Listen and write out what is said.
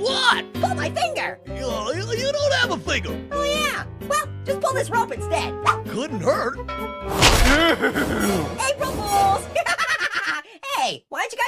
What? Pull my finger. You, you don't have a finger. Oh, yeah. Well, just pull this rope instead. Couldn't hurt. April Fools! hey, why don't you guys